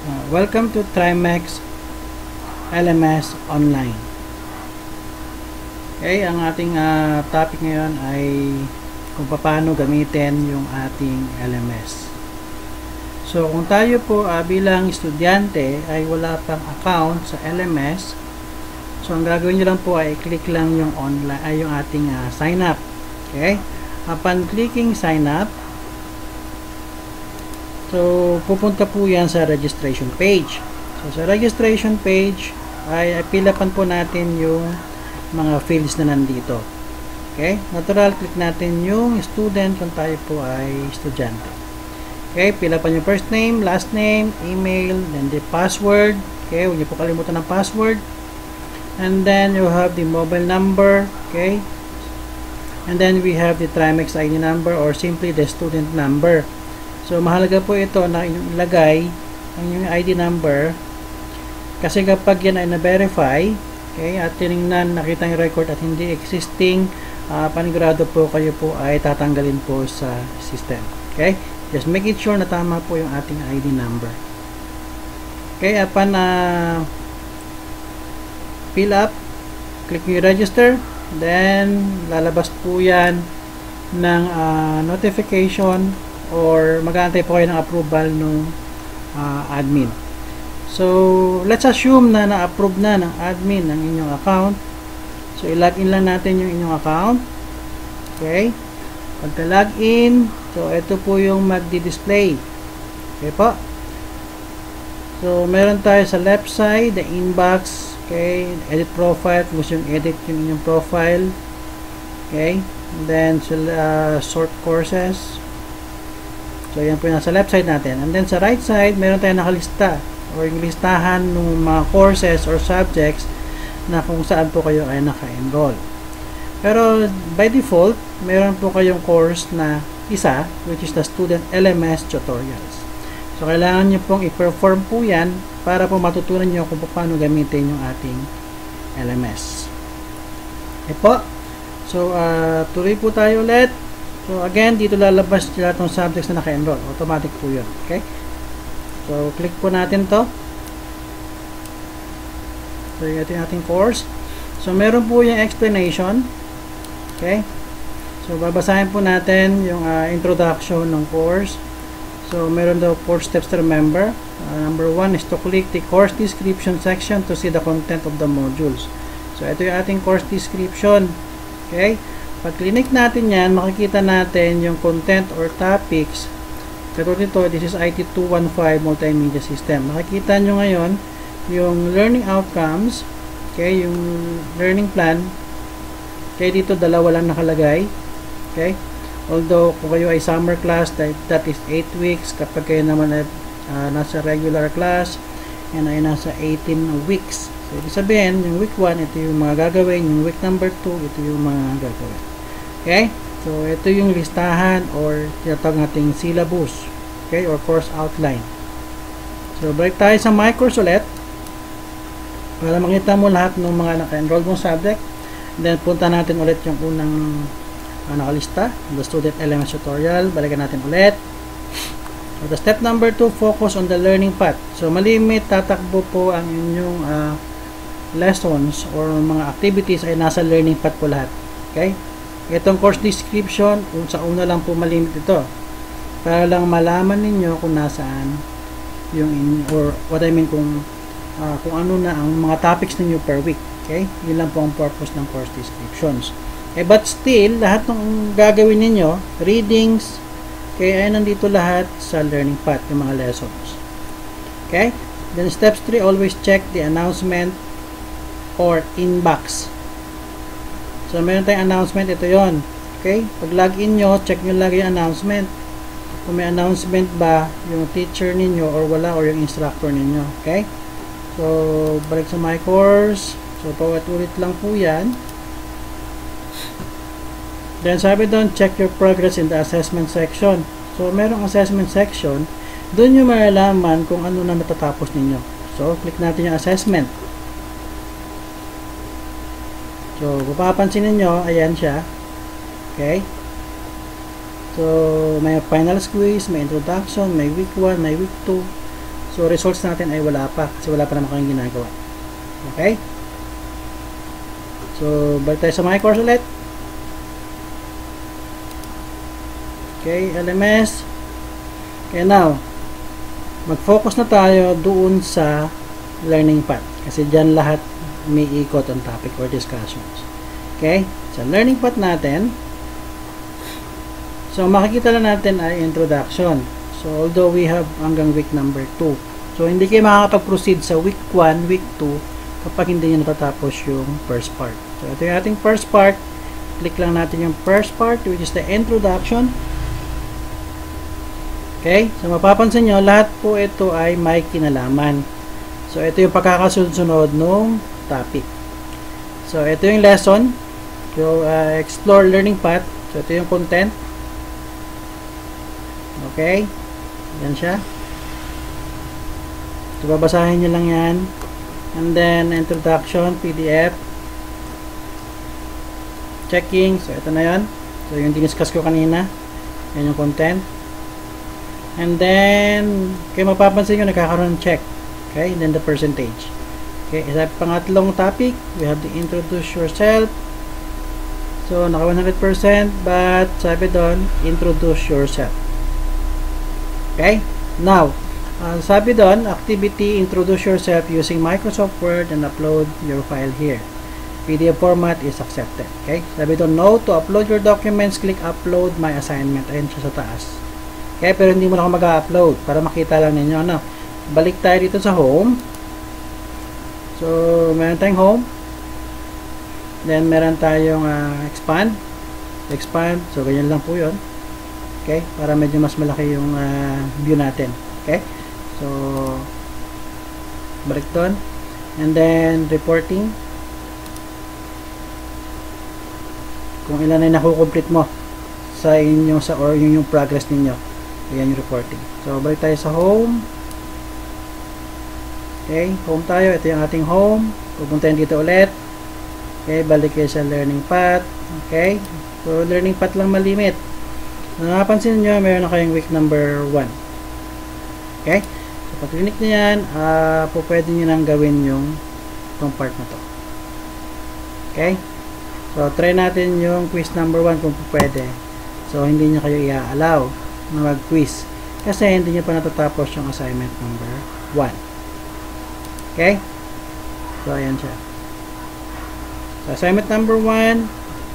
Uh, welcome to Trimex LMS Online. Okay, ang ating uh, topic ngayon ay kung paano gamitin yung ating LMS. So, kung tayo po uh, bilang estudyante ay wala pang account sa LMS, so ang gagawin nyo lang po ay click lang yung online ay yung ating uh, sign up. Okay? Upon clicking sign up, So, pupunta po yan sa registration page. So, sa registration page, ay pilapan po natin yung mga fields na nandito. Okay? Natural, click natin yung student kung tayo po ay estudyante. Okay? Pilapan yung first name, last name, email, then the password. Okay? Huwag niyo po kalimutan ng password. And then, you have the mobile number. Okay? And then, we have the Trimex ID number or simply the student number. So, mahalaga po ito na ilagay ang inyong ID number kasi kapag yan ay na-verify okay, at tinignan, nakita yung record at hindi existing, uh, panigurado po kayo po ay tatanggalin po sa system. Okay? Just make it sure na tama po yung ating ID number. Okay, upon uh, fill up, click nyo register, then lalabas po yan ng uh, notification or mag-aantay po kayo ng approval ng uh, admin. So, let's assume na na-approve na ng admin ng inyong account. So, i-login lang natin yung inyong account. Okay? Pagka-login, so, ito po yung magdi-display. Okay po? So, meron tayo sa left side, the inbox, okay, edit profile, kung gusto yung edit yung inyong profile. Okay? And then, uh, sort courses. So, yan po yung nasa left side natin. And then, sa right side, meron tayong nakalista or yung listahan ng mga courses or subjects na kung saan po kayo ay naka-enroll. Pero, by default, meron po kayong course na isa, which is the Student LMS Tutorials. So, kailangan nyo pong i-perform po yan para po matutunan nyo kung paano gamitin yung ating LMS. Okay po. So, uh, tuloy po tayo ulit. So, again, dito lalabas lahat ng subjects na naka-enroll. Automatic po yun. Okay? So, click po natin to. So, yung ating course. So, meron po yung explanation. Okay? So, babasahin po natin yung uh, introduction ng course. So, meron daw 4 steps to remember. Uh, number 1 is to click the course description section to see the content of the modules. So, ito yung ating course description. Okay? Pag click natin yan, makikita natin yung content or topics. Katulad nito, this is IT215 Multimedia System. Makikita nyo ngayon yung learning outcomes, okay, yung learning plan. Okay, dito dalawa lang nakalagay. Okay? Although, kung kayo ay summer class, that, that is 8 weeks. Kapag kayo naman ay uh, nasa regular class, yan ay nasa 18 weeks. So, ibig sabihin, yung week 1, ito yung mga gagawin. Yung week number 2, ito yung mga gagawin. Okay? So, ito yung listahan or tinatawag nating syllabus. Okay? Or course outline. So, balik tayo sa my course ulit. Para makita mo lahat ng mga naka-enroll mong subject. then, punta natin ulit yung unang uh, nakalista. The student LMS tutorial. Balikan natin ulit. So, the step number 2, focus on the learning path. So, malimit, tatakbo po ang inyong uh, lessons or mga activities ay nasa learning path po lahat. Okay? Itong course description, sa una lang po malimit ito. Para lang malaman ninyo kung nasaan yung in, or what I mean kung uh, kung ano na ang mga topics ninyo per week. Okay? Yun lang po ang purpose ng course descriptions. Eh, but still, lahat ng gagawin ninyo, readings, kaya ay nandito lahat sa learning path, yung mga lessons. Okay? Then steps 3, always check the announcement or inbox. So, meron tayong announcement. Ito yon Okay? Pag login nyo, check nyo lagi yung announcement. Kung may announcement ba yung teacher ninyo or wala or yung instructor ninyo. Okay? So, balik sa my course. So, paulit-ulit lang po yan. Then, sabi doon, check your progress in the assessment section. So, merong assessment section. Doon nyo malalaman kung ano na natatapos ninyo. So, click natin yung assessment. So, kung papansin ninyo, ayan siya. Okay? So, may final quiz, may introduction, may week 1, may week 2. So, results natin ay wala pa kasi wala pa naman kayong ginagawa. Okay? So, balik tayo sa my course ulit. Okay, LMS. Okay, now, mag-focus na tayo doon sa learning path. Kasi dyan lahat may ikot ang topic or discussions. Okay? Sa learning path natin, so makikita lang natin ay introduction. So, although we have hanggang week number 2. So, hindi kayo makakapag-proceed sa week 1, week 2 kapag hindi nyo natatapos yung first part. So, ito yung ating first part. Click lang natin yung first part which is the introduction. Okay? So, mapapansin nyo, lahat po ito ay may kinalaman. So, ito yung pagkakasunod nung topic. So, ito yung lesson. So, uh, explore learning path. So, ito yung content. Okay? Yan siya. So, babasahin nyo lang yan. And then, introduction, PDF. Checking. So, ito na yan. So, yung diniscuss ko kanina. Yan yung content. And then, kayo mapapansin nyo, nagkakaroon ng check. Okay, and then the percentage. Okay, isa pangatlong topic, we have to introduce yourself. So, naka 100%, but sabi doon, introduce yourself. Okay, now, uh, sabi doon, activity, introduce yourself using Microsoft Word and upload your file here. PDF format is accepted. Okay, sabi doon, no, to upload your documents, click upload my assignment. Ayan siya sa taas. Okay, pero hindi mo na ako mag-upload para makita lang ninyo. Ano? Balik tayo dito sa home. So, meron tayong home. Then, meron tayong uh, expand. Expand. So, ganyan lang po yun. Okay? Para medyo mas malaki yung uh, view natin. Okay? So, balik doon. And then, reporting. Kung ilan ay nakukomplete mo sa inyong sa or yung, yung progress ninyo. Ayan yung reporting. So, balik tayo sa home. Okay, home tayo. Ito yung ating home. Pupuntahin dito ulit. Okay, balik kayo sa learning path. Okay, so learning path lang malimit. Napansin nyo, meron na kayong week number 1. Okay, so pag clinic nyo yan, uh, po pwede nyo nang gawin yung itong part na to. Okay, so try natin yung quiz number 1 kung pwede. So, hindi nyo kayo i-allow na mag-quiz. Kasi hindi nyo pa natatapos yung assignment number 1. Okay? So, ayan siya. So, assignment number 1,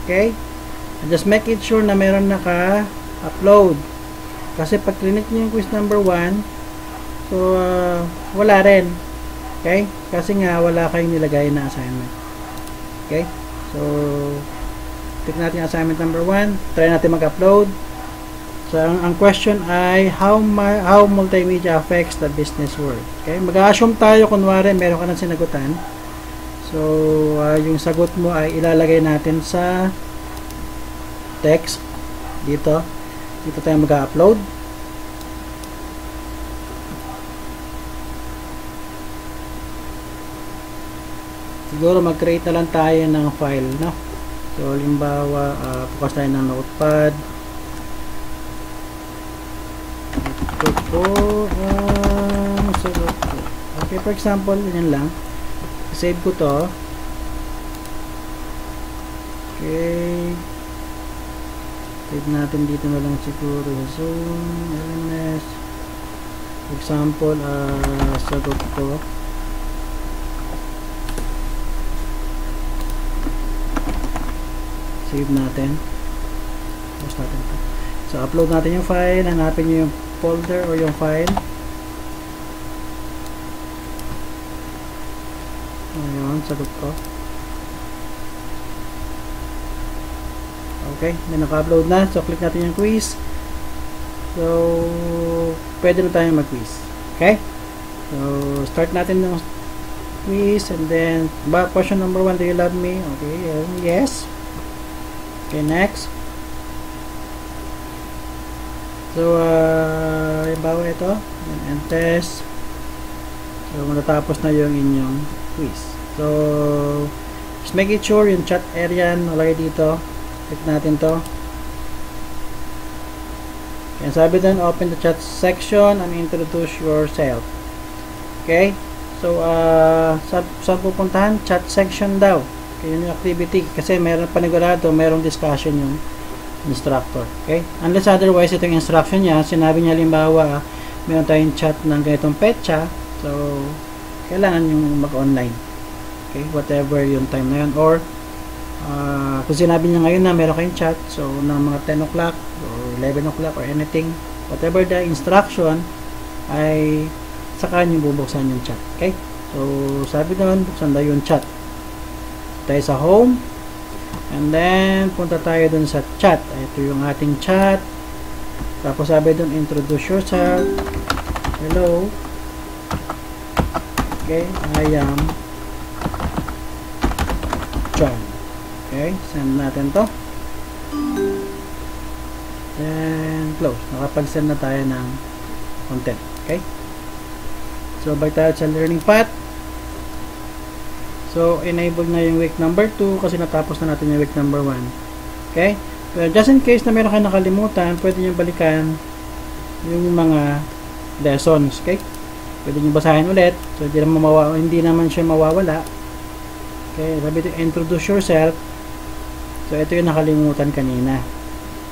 okay? And just make it sure na meron naka-upload. Kasi pag clinic nyo yung quiz number 1, so, uh, wala rin. Okay? Kasi nga, wala kayong nilagay na assignment. Okay? So, click natin assignment number 1. Try natin mag-upload. So, ang, ang question ay how ma how multimedia affects the business world. Okay? Mag-assume tayo kunwari meron ka ng sinagutan. So, uh, yung sagot mo ay ilalagay natin sa text dito. Dito tayo mag-upload. Siguro mag-create na lang tayo ng file, no? So, limbawa, uh, bukas tayo ng notepad. ko ang sagot ko. Okay, for example, yan lang. Save ko to. Okay. Save natin dito na lang siguro Zoom, LMS. For example, uh, sagot ko. Save natin. Post natin to. So, upload natin yung file. Hanapin nyo yung folder or yung file ayun, sagot ko. Okay, may naka-upload na. So click natin yung quiz. So pwede na tayo mag-quiz. Okay? So start natin ng quiz and then question number one, do you love me? Okay, yes. Okay, next. So, uh, bawa ito. And test. So, matatapos na yung inyong quiz. So, just make it sure yung chat area nalagay dito. Click natin to. Kaya sabi din, open the chat section and introduce yourself. Okay? So, uh, saan, saan pupuntahan? Chat section daw. Okay, yun yung activity. Kasi meron panigurado, merong discussion yung instructor. Okay? Unless otherwise, itong instruction niya, sinabi niya limbawa, meron tayong chat ng ganitong petsa. So, kailangan yung mag-online. Okay? Whatever yung time na yun. Or, uh, kung sinabi niya ngayon na meron kayong chat, so, ng mga 10 o'clock, or 11 o'clock, or anything, whatever the instruction, ay saka nyo bubuksan yung chat. Okay? So, sabi doon, buksan daw yung chat. Tayo sa home. And then, punta tayo dun sa chat. Ito yung ating chat. Tapos sabi doon, introduce yourself. Hello. Okay, I am John. Okay, send natin to. Then, close. Nakapag-send na tayo ng content. Okay? So, balik tayo sa learning path. So, enable na yung week number 2 kasi natapos na natin yung week number 1. Okay? Pero just in case na meron kayo nakalimutan, pwede nyo balikan yung mga lessons. Okay? Pwede nyo basahin ulit. So, hindi naman, mawawa, hindi naman siya mawawala. Okay? Sabi ito, introduce yourself. So, ito yung nakalimutan kanina.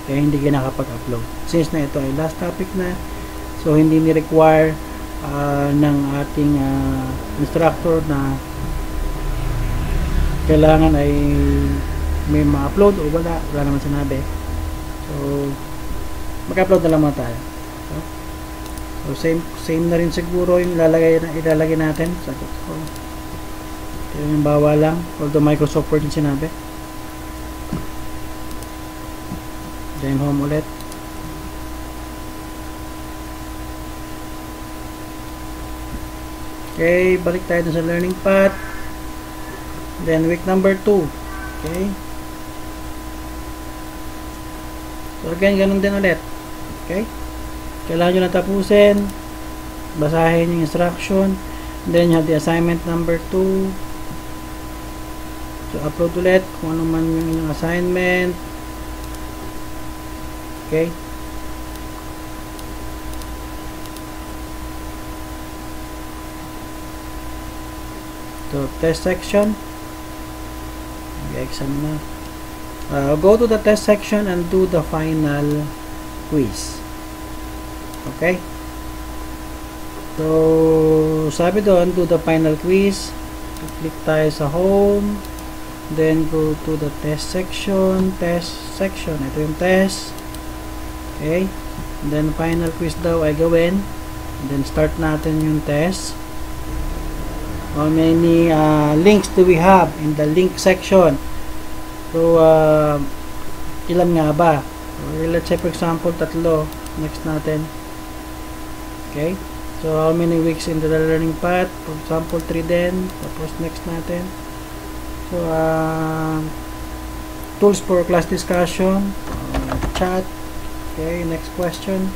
Kaya hindi ka nakapag-upload. Since na ito ay last topic na, so hindi ni-require uh, ng ating uh, instructor na kailangan ay may ma-upload o wala. Wala naman sinabi. So, mag-upload na lang muna tayo. So, so, same, same na rin siguro yung ilalagay, ilalagay natin. So, so, yung bawal lang. Although Microsoft Word yung sinabi. Then home ulit. Okay, balik tayo sa learning path. Then week number 2. Okay. So again, ganun din ulit. Okay. Kailangan nyo na tapusin. Basahin yung instruction. Then you have the assignment number 2. So upload ulit kung ano man yung inyong assignment. Okay? So, test section. Exam na. Uh, go to the test section and do the final quiz. Okay? So, sabi doon, do the final quiz. Click tayo sa home. Then, go to the test section. Test section. Ito yung test. Okay? Then, final quiz daw ay gawin. Then, start natin yung test. How many uh, links do we have in the link section? So, uh, ilan nga ba? Let's say, for example, tatlo. Next natin. Okay? So, how many weeks in the learning path? For example, 3 din. Tapos, next natin. Uh, tools for class discussion. Uh, chat. Okay, next question.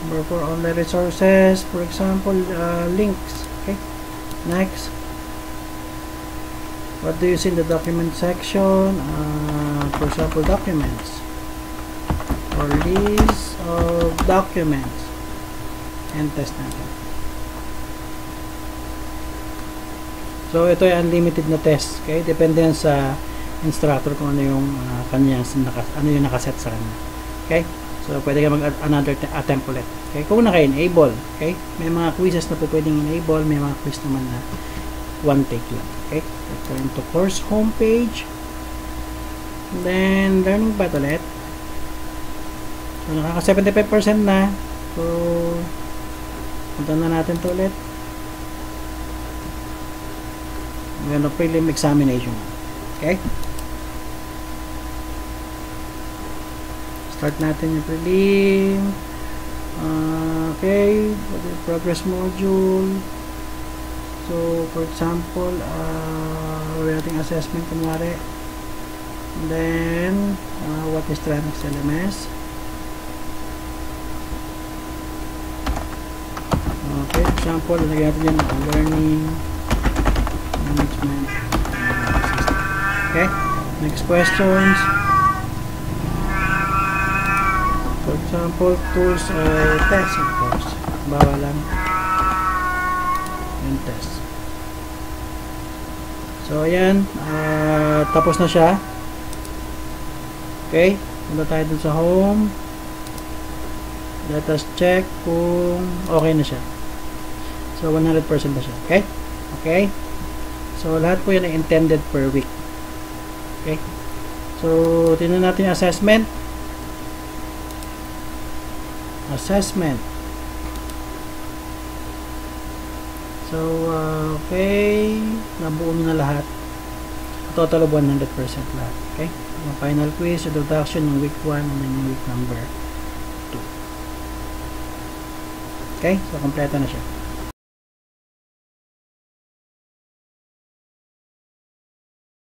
Number for online resources, for example, uh, links. Okay, next. What do you see in the document section? Uh, for example, documents or list of documents and test. So, ito ay unlimited na test. Okay, depende yan sa instructor kung ano yung uh, kanya, ano yung nakaset sa kanya. Okay? So, pwede ka mag-another attempt ulit. Okay? Kung naka-enable. Okay? May mga quizzes na po pwedeng enable. May mga quiz naman na one take lang. Okay? Return to course homepage. then, learning path ulit. So, nakaka 75% na. So, punta na natin to ulit. Ngayon, prelim examination. Okay? start natin yung prelim. Uh, okay. Progress module? So for example uh, rating assessment kunwari. And then uh, what is Trimax LMS okay example lagyan natin yan learning okay next questions For example, tools or tests of course. Bawal lang. test. So, ayan. ah, tapos na siya. Okay. Punta tayo dun sa home. Let us check kung okay na siya. So, 100% na siya. Okay? Okay? So, lahat po yan ay intended per week. Okay? So, tingnan natin yung assessment. Assessment. So, uh, okay. Nabuo na lahat. Total of 100% lahat. Okay? Yung final quiz, introduction ng week 1 and then yung week number 2. Okay? So, kompleto na siya.